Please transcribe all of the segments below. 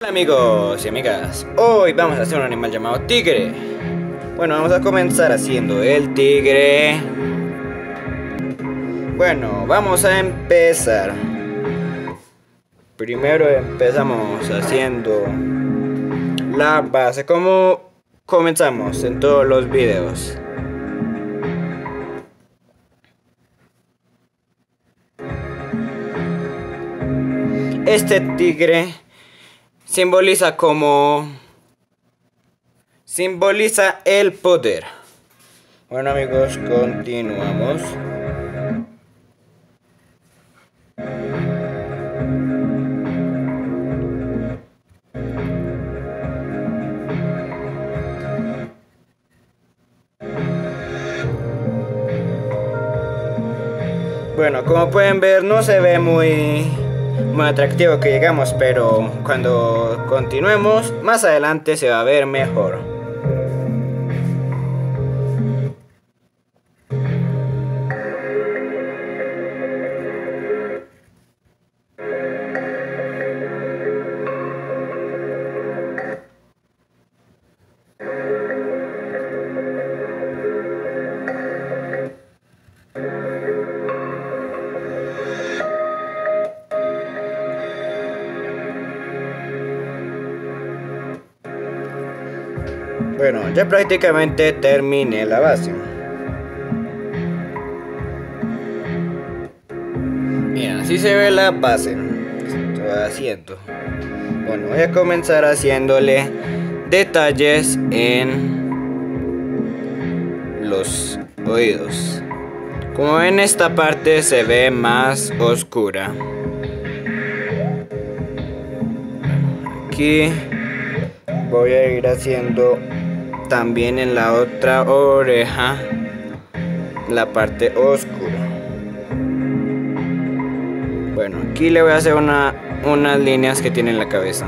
Hola amigos y amigas, hoy vamos a hacer un animal llamado tigre. Bueno, vamos a comenzar haciendo el tigre. Bueno, vamos a empezar. Primero empezamos haciendo la base como comenzamos en todos los videos. Este tigre simboliza como simboliza el poder. Bueno amigos, continuamos. Bueno, como pueden ver no se ve muy muy atractivo que llegamos, pero cuando continuemos, más adelante se va a ver mejor. Ya prácticamente terminé la base. Mira, así se ve la base. Estoy haciendo. Bueno, voy a comenzar haciéndole detalles en los oídos. Como ven, esta parte se ve más oscura. Aquí voy a ir haciendo también en la otra oreja la parte oscura. Bueno aquí le voy a hacer una, unas líneas que tiene en la cabeza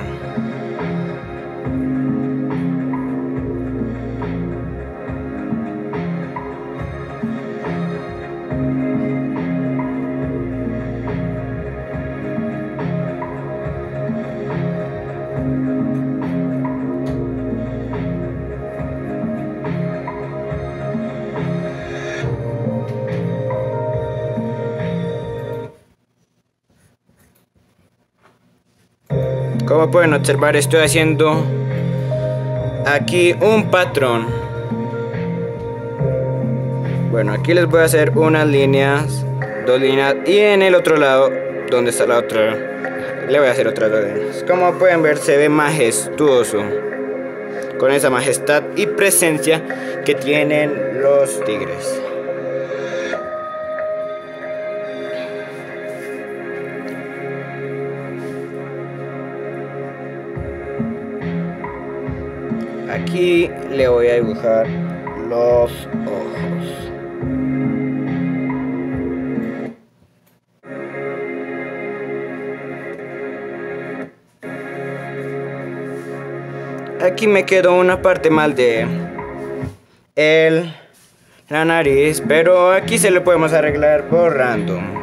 Como pueden observar estoy haciendo aquí un patrón. Bueno, aquí les voy a hacer unas líneas, dos líneas y en el otro lado, donde está la otra, le voy a hacer otras dos líneas. Como pueden ver se ve majestuoso, con esa majestad y presencia que tienen los tigres. Aquí le voy a dibujar los ojos. Aquí me quedó una parte mal de el, la nariz, pero aquí se lo podemos arreglar borrando.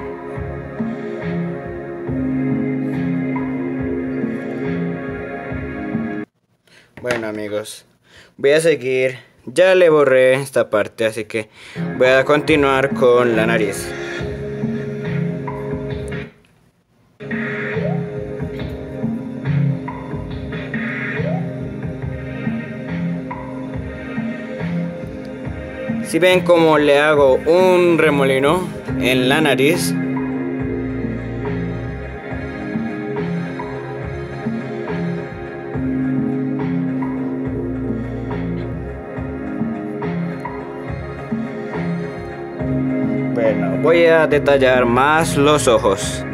Bueno amigos, voy a seguir. Ya le borré esta parte, así que voy a continuar con la nariz. Si ven como le hago un remolino en la nariz, Bueno, voy a detallar más los ojos.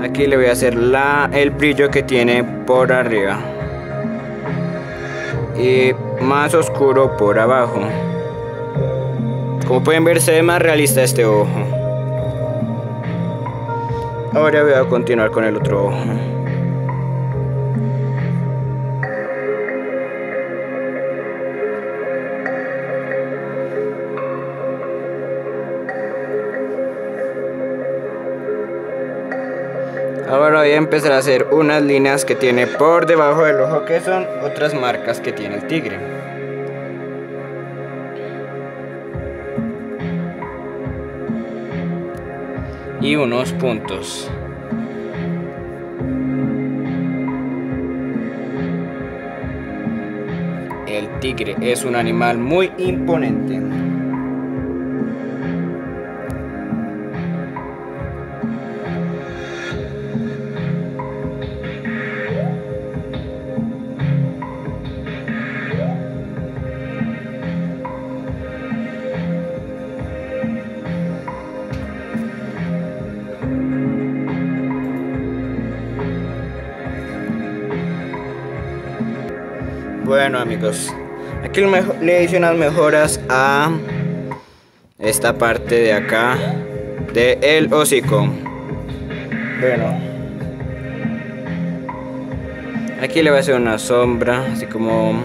Aquí le voy a hacer la, el brillo que tiene por arriba. Y más oscuro por abajo. Como pueden ver se ve más realista este ojo. Ahora voy a continuar con el otro ojo. Ahora voy a empezar a hacer unas líneas que tiene por debajo del ojo que son otras marcas que tiene el tigre. Y unos puntos. El tigre es un animal muy imponente. Amigos, aquí le hice unas mejoras a esta parte de acá de el hocico. Bueno, aquí le voy a hacer una sombra, así como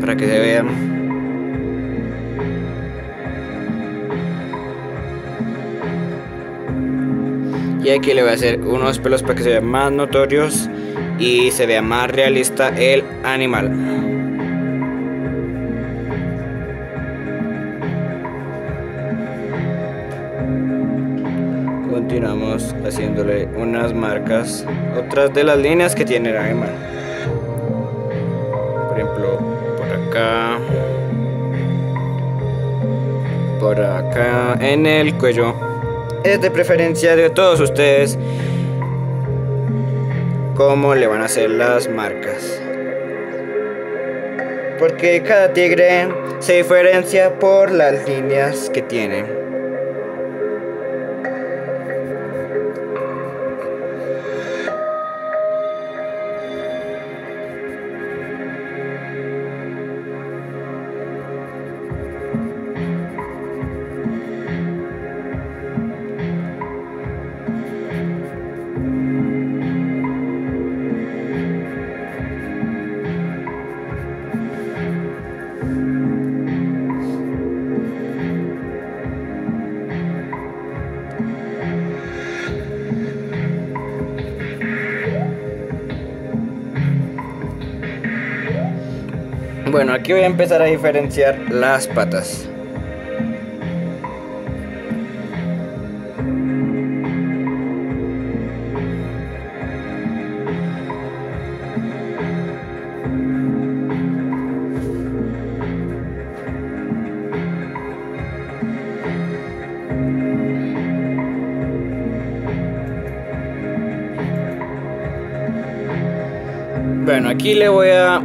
para que se vean. Y aquí le voy a hacer unos pelos para que se vean más notorios y se vea más realista el animal. Continuamos haciéndole unas marcas, otras de las líneas que tiene el animal. Por ejemplo, por acá, por acá, en el cuello. Es de preferencia de todos ustedes cómo le van a hacer las marcas. Porque cada tigre se diferencia por las líneas que tiene. Bueno, aquí voy a empezar a diferenciar las patas. Bueno, aquí le voy a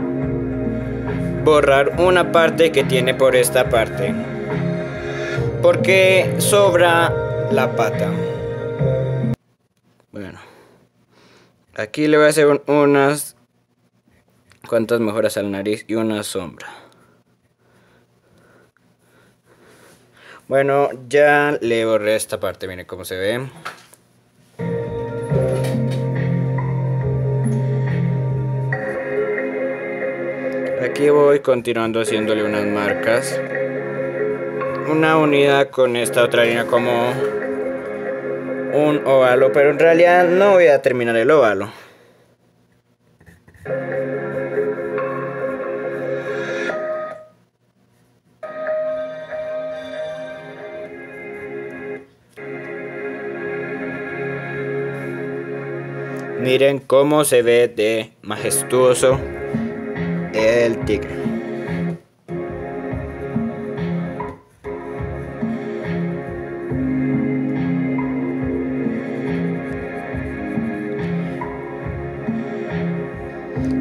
borrar una parte que tiene por esta parte. Porque sobra la pata. Bueno. Aquí le voy a hacer unas cuantas mejoras al nariz y una sombra. Bueno, ya le borré esta parte, miren cómo se ve. Aquí voy continuando haciéndole unas marcas. Una unidad con esta otra línea como un óvalo, pero en realidad no voy a terminar el óvalo. Miren cómo se ve de majestuoso el tigre.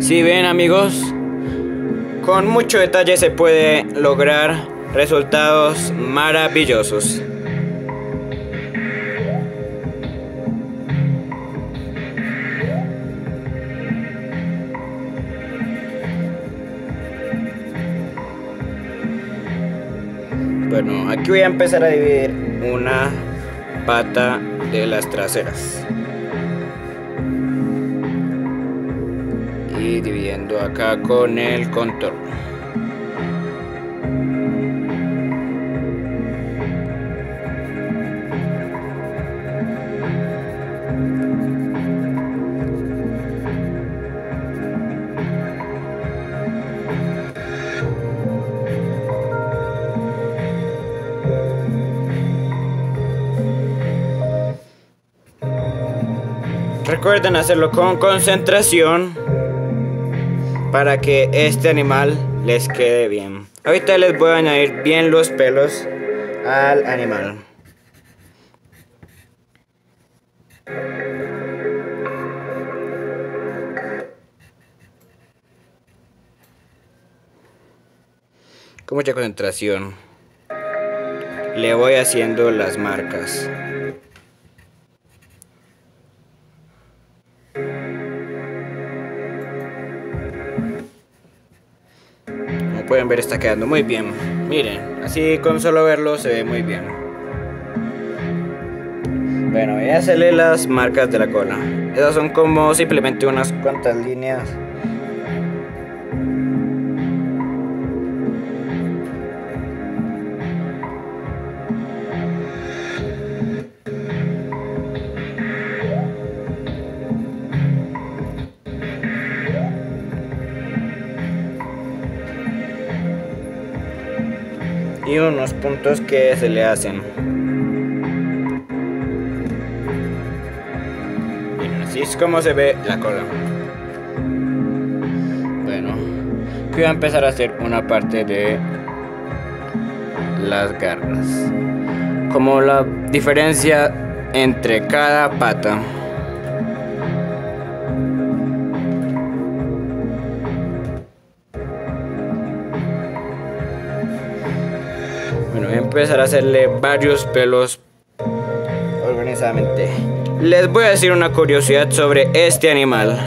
Si ven amigos, con mucho detalle se puede lograr resultados maravillosos. Aquí voy a empezar a dividir una pata de las traseras. Y dividiendo acá con el contorno. Recuerden hacerlo con concentración para que este animal les quede bien. Ahorita les voy a añadir bien los pelos al animal. Con mucha concentración le voy haciendo las marcas. Pueden ver está quedando muy bien. Miren, así con solo verlo se ve muy bien. Bueno, voy a hacerle las marcas de la cola. Esas son como simplemente unas cuantas líneas. Puntos que se le hacen. así es como se ve la cola. Bueno, voy a empezar a hacer una parte de las garras. Como la diferencia entre cada pata. Empezar a hacerle varios pelos organizadamente. Les voy a decir una curiosidad sobre este animal.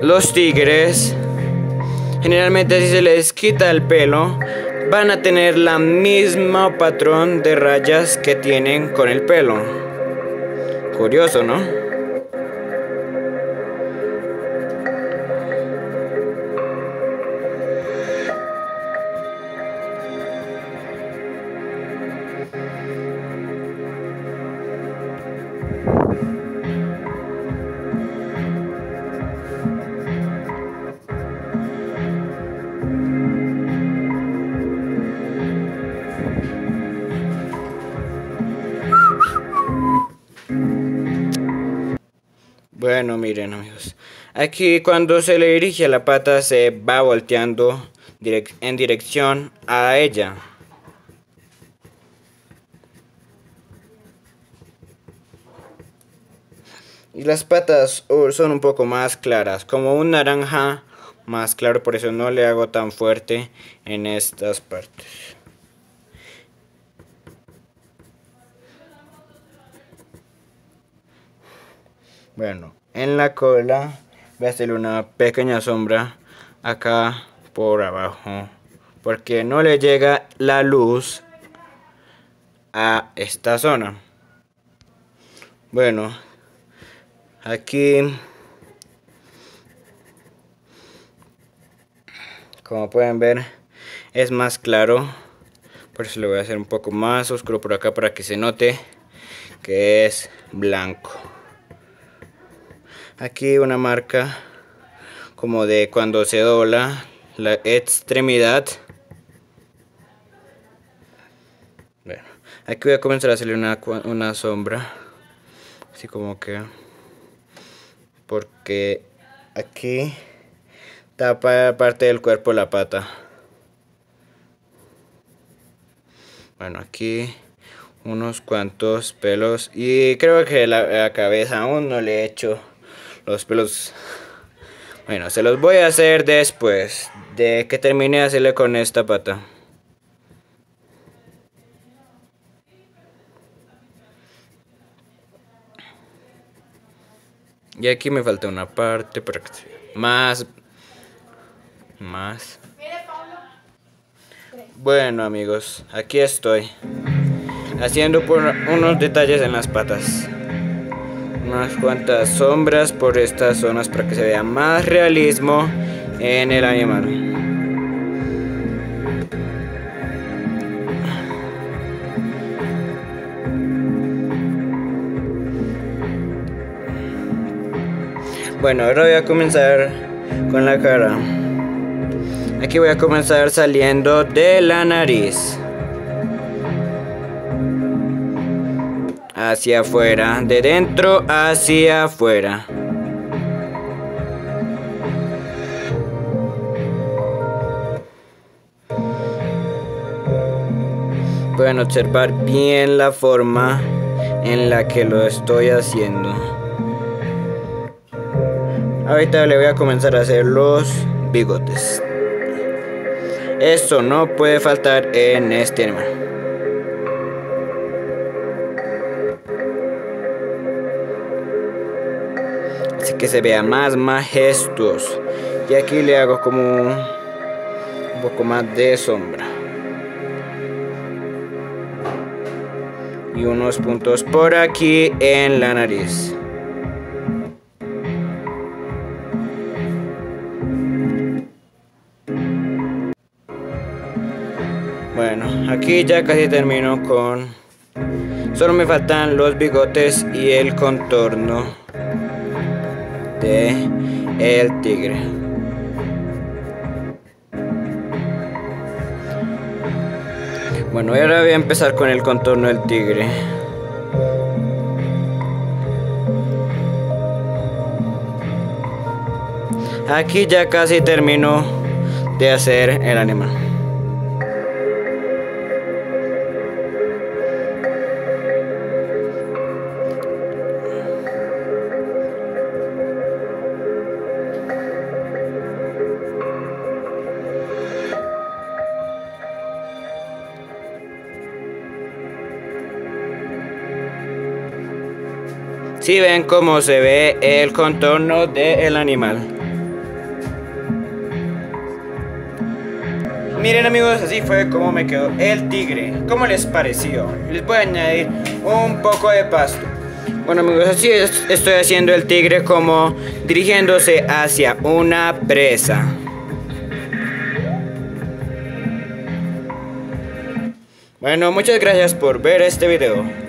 Los tigres, generalmente si se les quita el pelo, van a tener la misma patrón de rayas que tienen con el pelo. Curioso, ¿no? Miren amigos. Aquí cuando se le dirige la pata se va volteando en dirección a ella. Y las patas uh, son un poco más claras, como un naranja más claro, por eso no le hago tan fuerte en estas partes. Bueno, en la cola voy a hacerle una pequeña sombra acá por abajo. Porque no le llega la luz a esta zona. Bueno, aquí como pueden ver es más claro por eso le voy a hacer un poco más oscuro por acá para que se note que es blanco aquí una marca como de cuando se dobla la extremidad. Bueno, aquí voy a comenzar a hacerle una, una sombra. Así como que porque aquí tapa parte del cuerpo la pata. Bueno aquí unos cuantos pelos y creo que la, la cabeza aún no le he hecho los pelos. Bueno se los voy a hacer después de que termine de hacerle con esta pata. Y aquí me falta una parte para que más más. Bueno amigos aquí estoy haciendo por unos detalles en las patas unas cuantas sombras por estas zonas para que se vea más realismo en el animal. Bueno, ahora voy a comenzar con la cara. Aquí voy a comenzar saliendo de la nariz. Hacia afuera, de dentro hacia afuera. Pueden observar bien la forma en la que lo estoy haciendo. Ahorita le voy a comenzar a hacer los bigotes. Esto no puede faltar en este animal. Se vea más majestuoso. Y aquí le hago como un poco más de sombra. Y unos puntos por aquí en la nariz. Bueno, aquí ya casi termino con... Solo me faltan los bigotes y el contorno de el tigre. Bueno, ahora voy a empezar con el contorno del tigre. Aquí ya casi termino de hacer el animal. Si ven cómo se ve el contorno del animal. Miren amigos, así fue como me quedó el tigre. ¿Cómo les pareció? Les voy a añadir un poco de pasto. Bueno amigos, así estoy haciendo el tigre como dirigiéndose hacia una presa. Bueno, muchas gracias por ver este video.